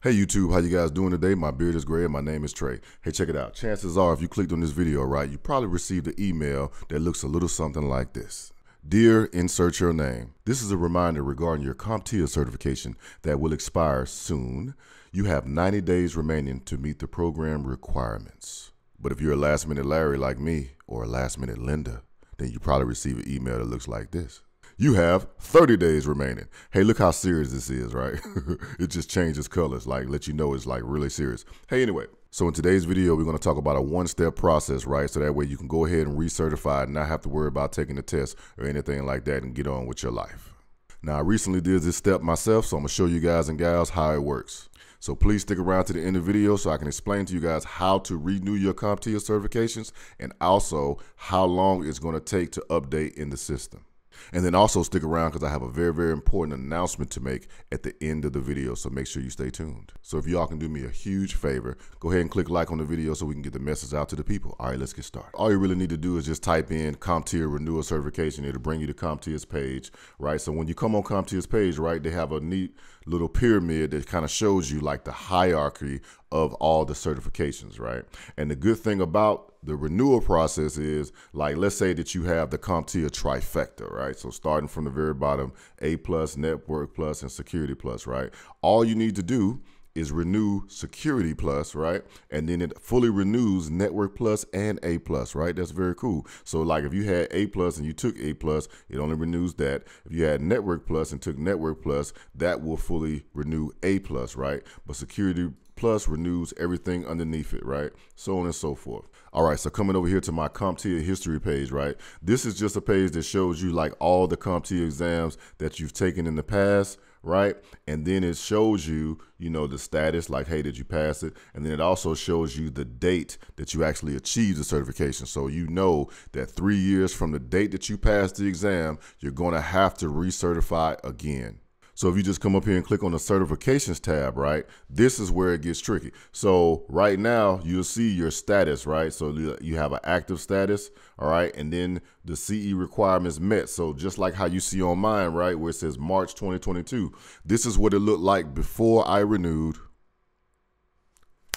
Hey YouTube, how you guys doing today? My beard is gray and my name is Tre. Hey, check it out. Chances are if you clicked on this video, right, you probably received an email that looks a little something like this. Dear insert your name. This is a reminder regarding your CompTIA certification that will expire soon. You have 90 days remaining to meet the program requirements. But if you're a last minute Larry like me or a last minute Linda, then you probably receive an email that looks like this. You have 30 days remaining. Hey, look how serious this is, right? it just changes colors, like let you know it's like really serious. Hey, anyway, so in today's video, we're going to talk about a one-step process, right? So that way you can go ahead and recertify and not have to worry about taking the test or anything like that and get on with your life. Now, I recently did this step myself, so I'm going to show you guys and gals how it works. So please stick around to the end of the video so I can explain to you guys how to renew your CompTIA certifications and also how long it's going to take to update in the system. And then also stick around because I have a very, very important announcement to make at the end of the video. So make sure you stay tuned. So if y'all can do me a huge favor, go ahead and click like on the video so we can get the message out to the people. All right, let's get started. All you really need to do is just type in CompTIA renewal certification. It'll bring you to CompTIA's page, right? So when you come on CompTIA's page, right, they have a neat little pyramid that kind of shows you like the hierarchy of all the certifications, right? And the good thing about the renewal process is like let's say that you have the CompTIA trifecta, right? So starting from the very bottom, A plus, Network plus, and Security plus, right? All you need to do is renew security plus right and then it fully renews network plus and a plus right that's very cool so like if you had a plus and you took a plus it only renews that if you had network plus and took network plus that will fully renew a plus right but security plus renews everything underneath it, right? So on and so forth. All right, so coming over here to my CompTIA history page, right? This is just a page that shows you like all the CompTIA exams that you've taken in the past, right? And then it shows you, you know, the status, like, hey, did you pass it? And then it also shows you the date that you actually achieved the certification. So you know that three years from the date that you passed the exam, you're going to have to recertify again. So if you just come up here and click on the certifications tab, right, this is where it gets tricky. So right now you'll see your status, right? So you have an active status, all right, and then the CE requirements met. So just like how you see on mine, right, where it says March 2022, this is what it looked like before I renewed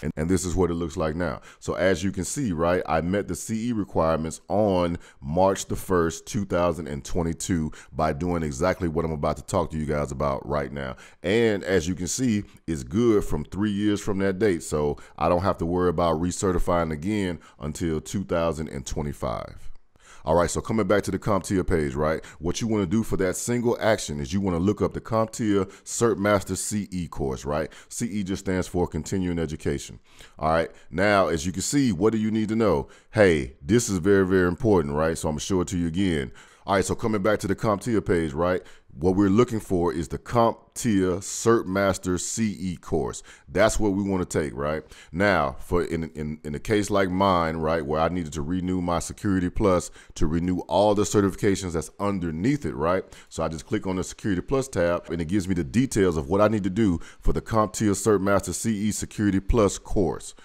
and, and this is what it looks like now. So as you can see, right, I met the CE requirements on March the 1st, 2022 by doing exactly what I'm about to talk to you guys about right now. And as you can see, it's good from three years from that date. So I don't have to worry about recertifying again until 2025. All right, so coming back to the CompTIA page, right? What you want to do for that single action is you want to look up the CompTIA CertMaster CE course, right? CE just stands for continuing education. All right, now as you can see, what do you need to know? Hey, this is very, very important, right? So I'm going to show it to you again. All right, so coming back to the CompTIA page, right? What we're looking for is the CompTIA CertMaster CE course. That's what we want to take, right? Now, for in, in in a case like mine, right, where I needed to renew my Security Plus to renew all the certifications that's underneath it, right? So I just click on the Security Plus tab and it gives me the details of what I need to do for the CompTIA CertMaster CE Security Plus course.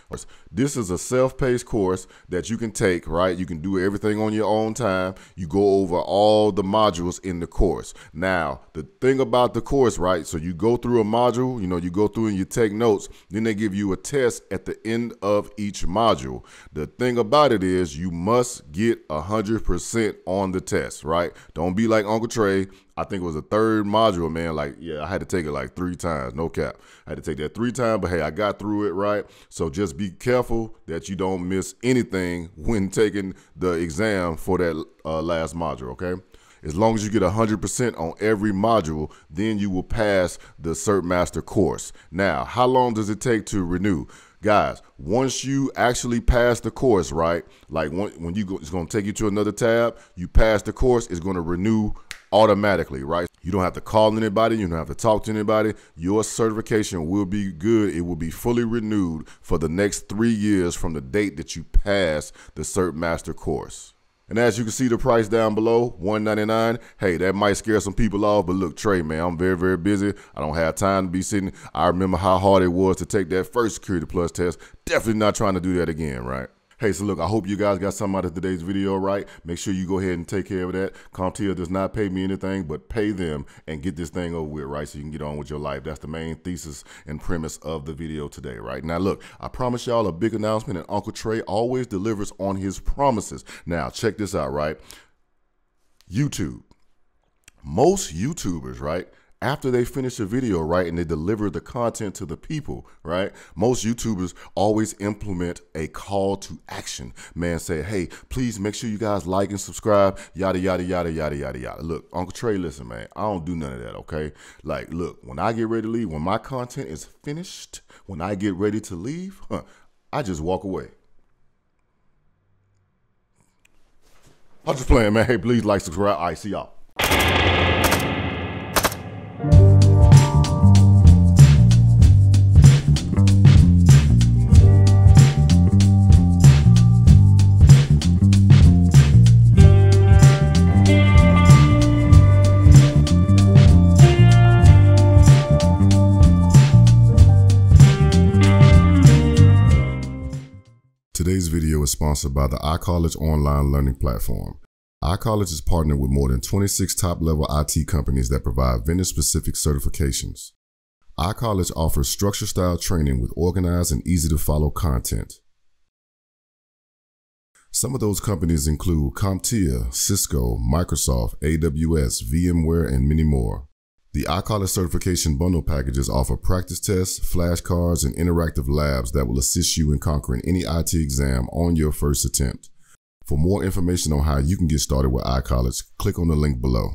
This is a self-paced course that you can take, right? You can do everything on your own time. You go over all the modules in the course. Now, now, the thing about the course, right? So you go through a module, you know, you go through and you take notes, then they give you a test at the end of each module. The thing about it is you must get 100% on the test, right? Don't be like Uncle Tre. I think it was the third module, man. Like, yeah, I had to take it like three times, no cap. I had to take that three times, but hey, I got through it, right? So just be careful that you don't miss anything when taking the exam for that uh, last module, okay? As long as you get 100% on every module, then you will pass the CertMaster course. Now, how long does it take to renew? Guys, once you actually pass the course, right? Like when, when you go, it's going to take you to another tab. You pass the course, it's going to renew automatically, right? You don't have to call anybody. You don't have to talk to anybody. Your certification will be good. It will be fully renewed for the next three years from the date that you pass the CertMaster course. And as you can see the price down below, 199 Hey, that might scare some people off, but look, Tre, man, I'm very, very busy. I don't have time to be sitting. I remember how hard it was to take that first Security Plus test. Definitely not trying to do that again, right? Hey, so look, I hope you guys got something out of today's video, right? Make sure you go ahead and take care of that. CompTIA does not pay me anything, but pay them and get this thing over with, right? So you can get on with your life. That's the main thesis and premise of the video today, right? Now, look, I promise y'all a big announcement, and Uncle Tre always delivers on his promises. Now, check this out, right? YouTube. Most YouTubers, right? After they finish a video, right, and they deliver the content to the people, right? Most YouTubers always implement a call to action. Man, say, hey, please make sure you guys like and subscribe, yada, yada, yada, yada, yada, yada. Look, Uncle Tre, listen, man, I don't do none of that, okay? Like, look, when I get ready to leave, when my content is finished, when I get ready to leave, huh, I just walk away. I'm just playing, man. Hey, please like, subscribe. I see y'all. Today's video is sponsored by the iCollege online learning platform. iCollege is partnered with more than 26 top-level IT companies that provide vendor-specific certifications. iCollege offers structure-style training with organized and easy-to-follow content. Some of those companies include CompTIA, Cisco, Microsoft, AWS, VMware, and many more. The iCollege certification bundle packages offer practice tests, flashcards, and interactive labs that will assist you in conquering any IT exam on your first attempt. For more information on how you can get started with iCollege, click on the link below.